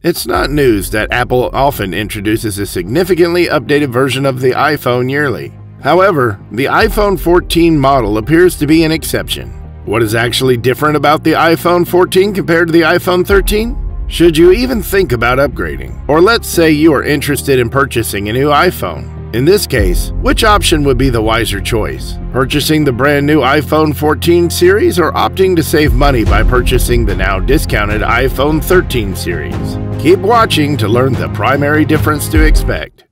It's not news that Apple often introduces a significantly updated version of the iPhone yearly. However, the iPhone 14 model appears to be an exception. What is actually different about the iPhone 14 compared to the iPhone 13? Should you even think about upgrading? Or let's say you are interested in purchasing a new iPhone. In this case, which option would be the wiser choice? Purchasing the brand new iPhone 14 series or opting to save money by purchasing the now discounted iPhone 13 series? Keep watching to learn the primary difference to expect.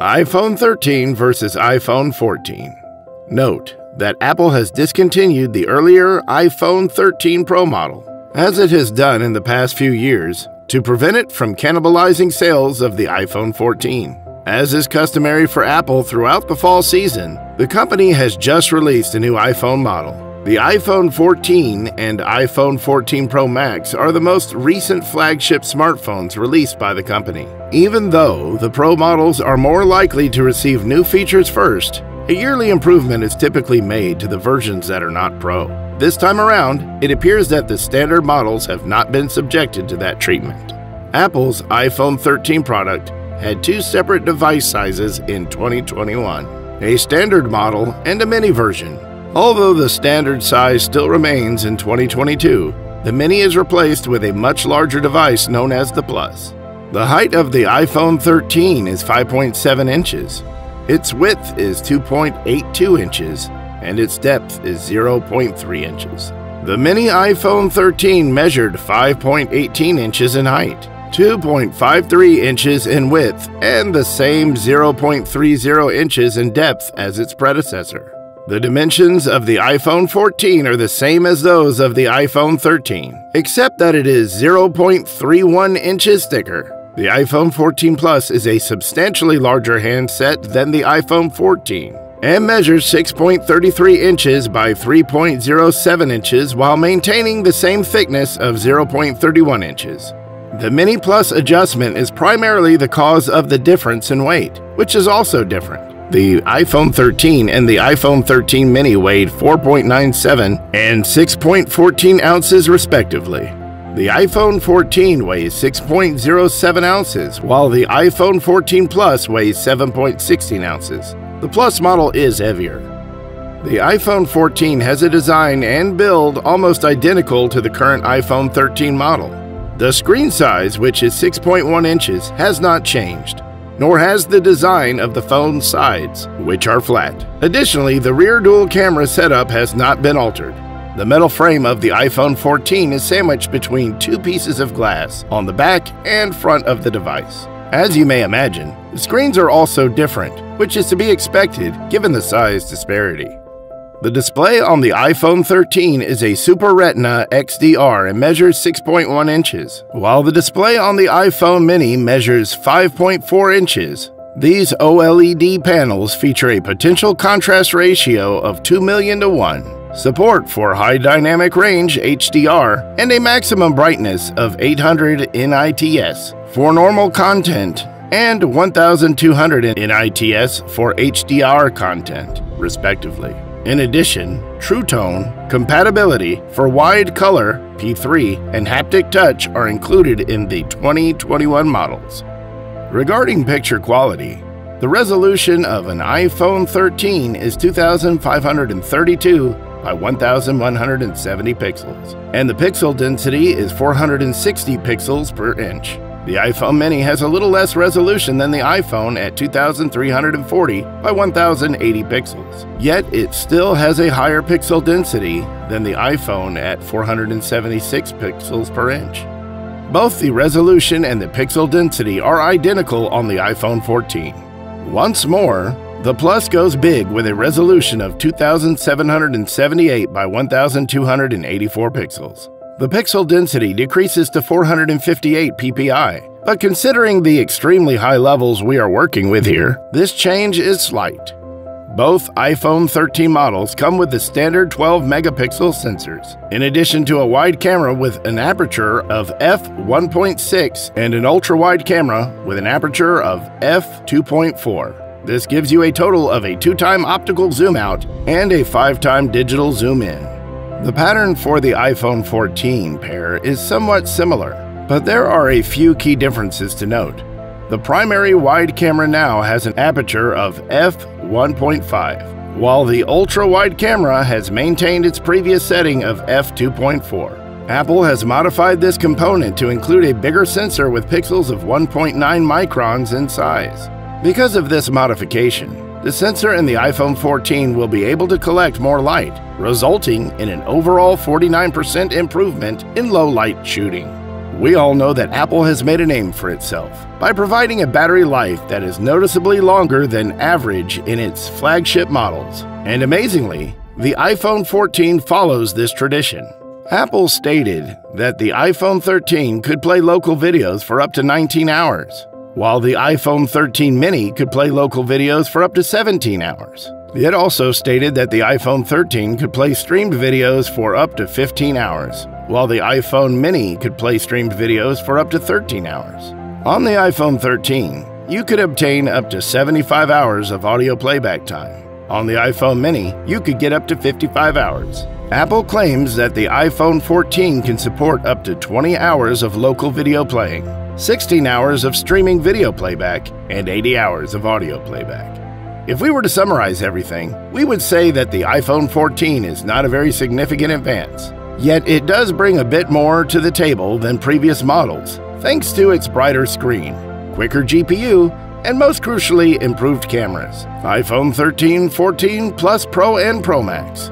iPhone 13 versus iPhone 14. Note that Apple has discontinued the earlier iPhone 13 Pro model as it has done in the past few years, to prevent it from cannibalizing sales of the iPhone 14. As is customary for Apple throughout the fall season, the company has just released a new iPhone model. The iPhone 14 and iPhone 14 Pro Max are the most recent flagship smartphones released by the company. Even though the Pro models are more likely to receive new features first, a yearly improvement is typically made to the versions that are not Pro. This time around, it appears that the standard models have not been subjected to that treatment. Apple's iPhone 13 product had two separate device sizes in 2021 a standard model and a mini version. Although the standard size still remains in 2022, the mini is replaced with a much larger device known as the Plus. The height of the iPhone 13 is 5.7 inches. Its width is 2.82 inches and its depth is 0.3 inches. The mini iPhone 13 measured 5.18 inches in height, 2.53 inches in width, and the same 0.30 inches in depth as its predecessor. The dimensions of the iPhone 14 are the same as those of the iPhone 13, except that it is 0.31 inches thicker. The iPhone 14 Plus is a substantially larger handset than the iPhone 14 and measures 6.33 inches by 3.07 inches while maintaining the same thickness of 0.31 inches. The Mini Plus adjustment is primarily the cause of the difference in weight, which is also different. The iPhone 13 and the iPhone 13 mini weighed 4.97 and 6.14 ounces respectively. The iPhone 14 weighs 6.07 ounces, while the iPhone 14 Plus weighs 7.16 ounces. The Plus model is heavier. The iPhone 14 has a design and build almost identical to the current iPhone 13 model. The screen size, which is 6.1 inches, has not changed, nor has the design of the phone's sides, which are flat. Additionally, the rear dual camera setup has not been altered. The metal frame of the iPhone 14 is sandwiched between two pieces of glass on the back and front of the device. As you may imagine, the screens are also different, which is to be expected given the size disparity. The display on the iPhone 13 is a Super Retina XDR and measures 6.1 inches, while the display on the iPhone mini measures 5.4 inches. These OLED panels feature a potential contrast ratio of 2 million to 1, support for high dynamic range HDR, and a maximum brightness of 800 nits for normal content and 1200 nits for HDR content, respectively. In addition, True Tone, compatibility for wide color P3 and haptic touch are included in the 2021 models. Regarding picture quality, the resolution of an iPhone 13 is 2532 by 1170 pixels, and the pixel density is 460 pixels per inch. The iPhone mini has a little less resolution than the iPhone at 2340 by 1080 pixels, yet it still has a higher pixel density than the iPhone at 476 pixels per inch. Both the resolution and the pixel density are identical on the iPhone 14. Once more, the Plus goes big with a resolution of 2778 by 1284 pixels. The pixel density decreases to 458 ppi, but considering the extremely high levels we are working with here, this change is slight. Both iPhone 13 models come with the standard 12 megapixel sensors, in addition to a wide camera with an aperture of f1.6 and an ultra wide camera with an aperture of f2.4. This gives you a total of a 2-time optical zoom out and a 5-time digital zoom in. The pattern for the iPhone 14 pair is somewhat similar, but there are a few key differences to note. The primary wide camera now has an aperture of f1.5, while the ultra-wide camera has maintained its previous setting of f2.4. Apple has modified this component to include a bigger sensor with pixels of 1.9 microns in size. Because of this modification, the sensor in the iPhone 14 will be able to collect more light, resulting in an overall 49% improvement in low light shooting. We all know that Apple has made a name for itself by providing a battery life that is noticeably longer than average in its flagship models. And amazingly, the iPhone 14 follows this tradition. Apple stated that the iPhone 13 could play local videos for up to 19 hours, while the iPhone 13 mini could play local videos for up to 17 hours. It also stated that the iPhone 13 could play streamed videos for up to 15 hours, while the iPhone mini could play streamed videos for up to 13 hours. On the iPhone 13, you could obtain up to 75 hours of audio playback time. On the iPhone mini, you could get up to 55 hours. Apple claims that the iPhone 14 can support up to 20 hours of local video playing, 16 hours of streaming video playback, and 80 hours of audio playback. If we were to summarize everything, we would say that the iPhone 14 is not a very significant advance. Yet it does bring a bit more to the table than previous models, thanks to its brighter screen, quicker GPU, and most crucially, improved cameras. iPhone 13, 14, Plus Pro, and Pro Max.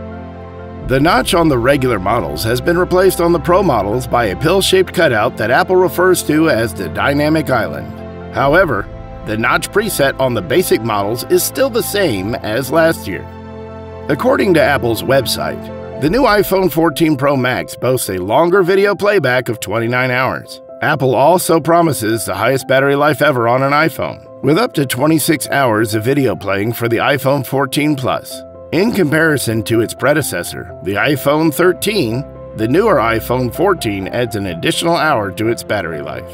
The notch on the regular models has been replaced on the Pro models by a pill-shaped cutout that Apple refers to as the Dynamic Island. However, the notch preset on the basic models is still the same as last year. According to Apple's website, the new iPhone 14 Pro Max boasts a longer video playback of 29 hours. Apple also promises the highest battery life ever on an iPhone, with up to 26 hours of video playing for the iPhone 14 Plus. In comparison to its predecessor, the iPhone 13, the newer iPhone 14 adds an additional hour to its battery life.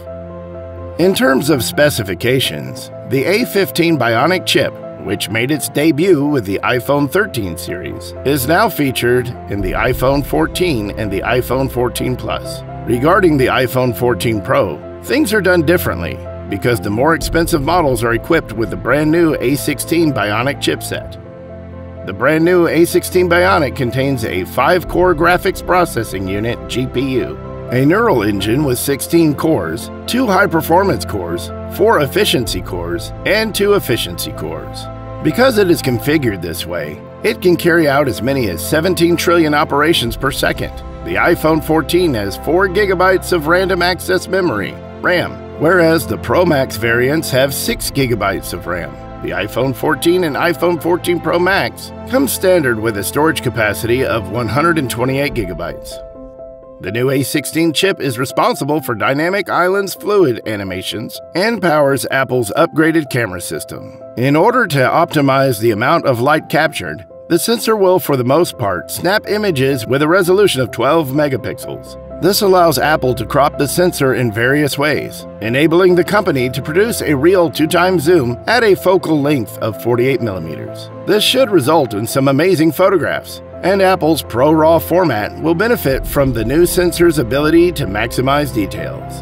In terms of specifications, the A15 Bionic chip, which made its debut with the iPhone 13 series, is now featured in the iPhone 14 and the iPhone 14 Plus. Regarding the iPhone 14 Pro, things are done differently because the more expensive models are equipped with the brand new A16 Bionic chipset. The brand new A16 Bionic contains a 5-core graphics processing unit GPU, a neural engine with 16 cores, 2 high-performance cores, 4 efficiency cores, and 2 efficiency cores. Because it is configured this way, it can carry out as many as 17 trillion operations per second. The iPhone 14 has 4 gigabytes of random access memory, RAM, whereas the Pro Max variants have 6 gigabytes of RAM. The iPhone 14 and iPhone 14 Pro Max come standard with a storage capacity of 128 gigabytes. The new A16 chip is responsible for Dynamic Island's fluid animations and powers Apple's upgraded camera system. In order to optimize the amount of light captured, the sensor will, for the most part, snap images with a resolution of 12 megapixels. This allows Apple to crop the sensor in various ways, enabling the company to produce a real two-time zoom at a focal length of 48 millimeters. This should result in some amazing photographs, and Apple's ProRAW format will benefit from the new sensor's ability to maximize details.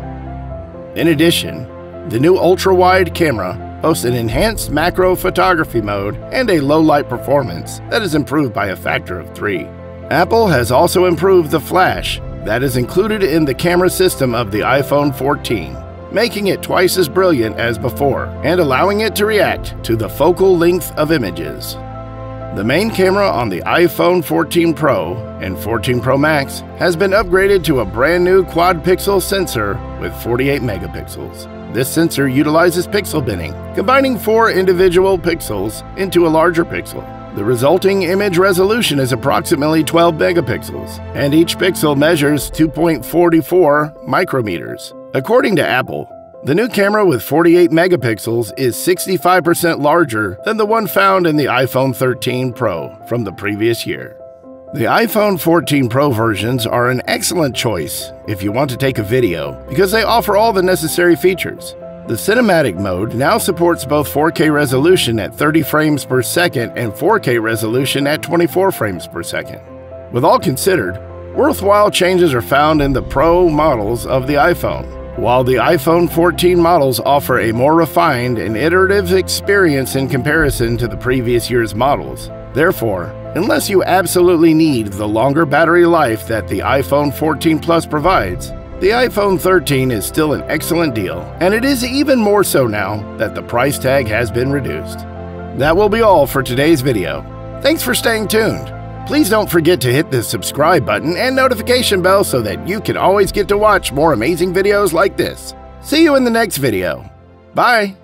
In addition, the new ultra-wide camera boasts an enhanced macro photography mode and a low light performance that is improved by a factor of 3. Apple has also improved the flash that is included in the camera system of the iPhone 14, making it twice as brilliant as before and allowing it to react to the focal length of images. The main camera on the iPhone 14 Pro and 14 Pro Max has been upgraded to a brand new quad pixel sensor with 48 megapixels. This sensor utilizes pixel binning, combining four individual pixels into a larger pixel. The resulting image resolution is approximately 12 megapixels, and each pixel measures 2.44 micrometers. According to Apple, the new camera with 48 megapixels is 65% larger than the one found in the iPhone 13 Pro from the previous year. The iPhone 14 Pro versions are an excellent choice if you want to take a video because they offer all the necessary features. The cinematic mode now supports both 4K resolution at 30 frames per second and 4K resolution at 24 frames per second. With all considered, worthwhile changes are found in the Pro models of the iPhone. While the iPhone 14 models offer a more refined and iterative experience in comparison to the previous year's models. Therefore, unless you absolutely need the longer battery life that the iPhone 14 Plus provides, the iPhone 13 is still an excellent deal, and it is even more so now that the price tag has been reduced. That will be all for today's video. Thanks for staying tuned. Please don't forget to hit the subscribe button and notification bell so that you can always get to watch more amazing videos like this. See you in the next video. Bye!